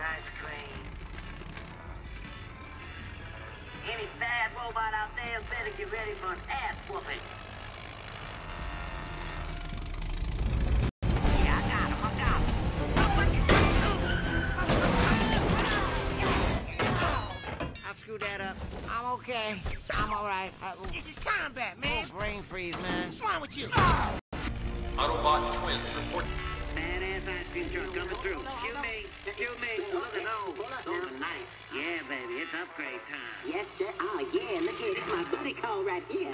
ice cream. Any bad robot out there better get ready for an ass whooping. Yeah, I got him, I got him. I screwed that up. I'm okay. I'm alright. This is combat, man. Oh, brain freeze, man. What's wrong with you? Autobot twins report. Badass ice cream truck coming through. Excuse me, excuse me. Look at those. Those nice. Yeah, baby, it's upgrade time. Yes, sir. Oh, yeah. Look at it. It's my booty call right here.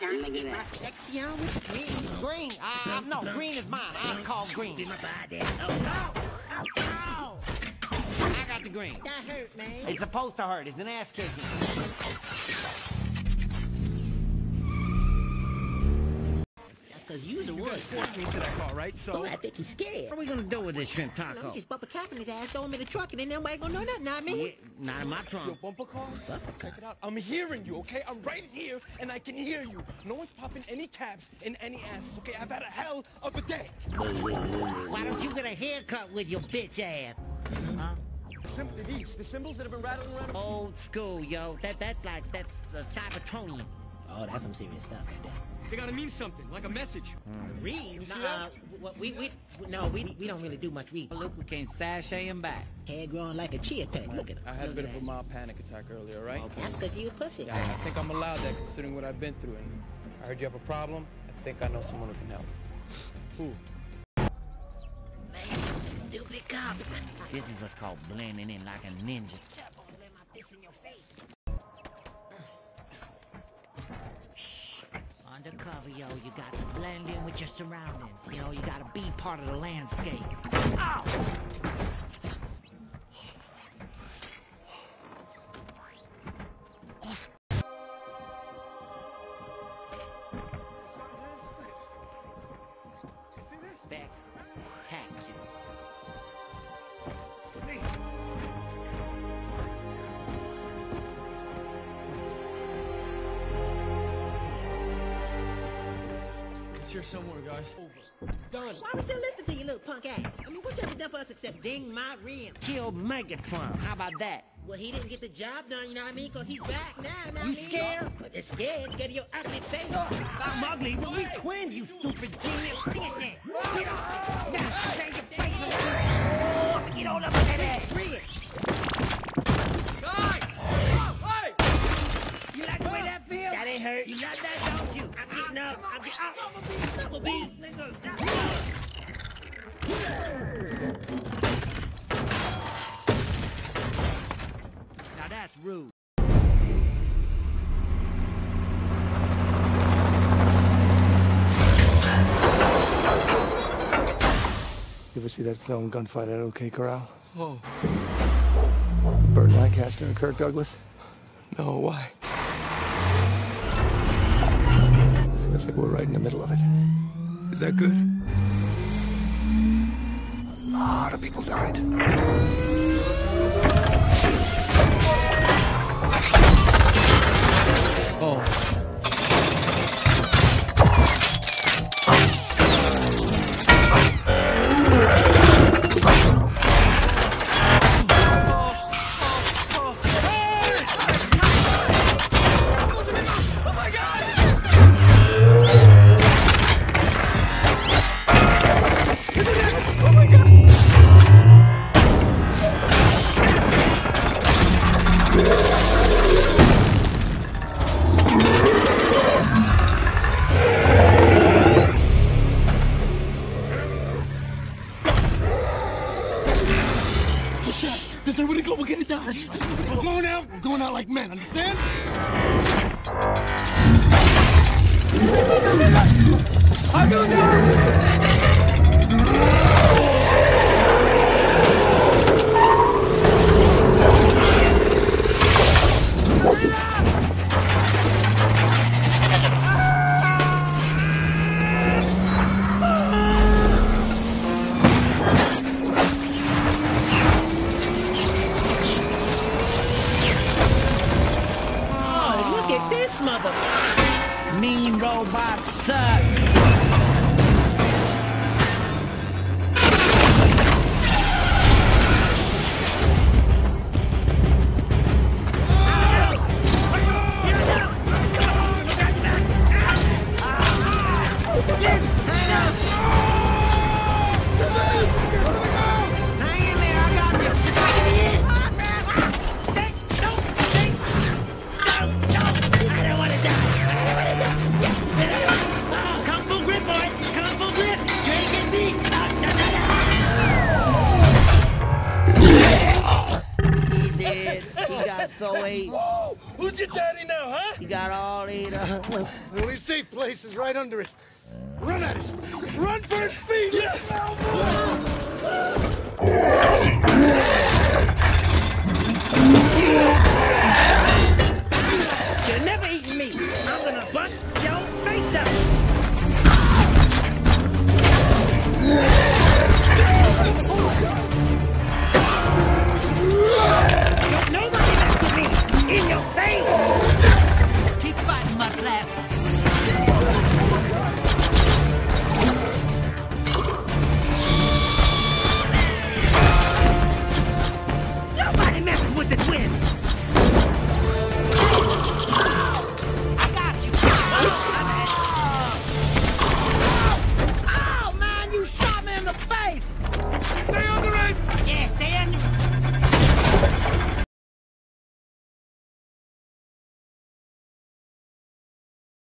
Time Look to get my sexy on with green. Green. Uh, no, green is mine. I call green. Did my body. Oh, ow. Ow, ow. I got the green. That hurt, man. It's supposed to hurt. It's an ass kicking. Because you the one. forced me into that car, right? So, Oh, I think he's scared. What are we gonna do with this shrimp No, taco? you just bump a cap in his ass, throw him in the truck, and then nobody gonna know nothing, not Yeah, me. not in my yo, trunk. bumper car, check it out. I'm hearing you, okay? I'm right here, and I can hear you. No one's popping any caps in any asses, okay? I've had a hell of a day. Why don't you get a haircut with your bitch ass? Huh? Sim- these, the symbols that have been rattling around. Old school, yo. That that's like that's uh, Cybertronian. Oh, that's some serious stuff right there. They gotta mean something, like a message. Read? see Nah, that? uh, we, we, we, no, we, we don't really do much read. Lubricant sachet him back. Hair growing like a chia pet. Look at him. I had a Look bit of a mild panic attack earlier, right? That's because you a pussy. Yeah, I think I'm allowed that considering what I've been through. And I heard you have a problem. I think I know someone who can help. Who? Stupid cops. This is what's called blending in like a ninja. Undercover, yo, you got to blend in with your surroundings. You know, you got to be part of the landscape. Ow! It's here somewhere, guys. Over. It's done. Why we still listening to you, little punk ass? I mean, what you ever done for us except ding my rim? Kill Megatron. How about that? Well, he didn't get the job done, you know what I mean? Because he's back now, you know what You I mean? scared? But they're scared. Get your ugly face. off. I'm ugly, but we twins, you stupid genius. Get there. Get off. Now, I'm getting up. I'm getting up. Double. Nigga. Now that's rude. You ever see that film Gunfight at OK Corral? Oh, Burt Lancaster and Kirk Douglas? no, why? Like we're right in the middle of it. Is that good? A lot of people died. We're going out like men. Understand? Oh, robots suck. Who's your daddy now, huh? You got all eight of them. The only safe place is right under it. Run at it! Run for its feet! Yeah.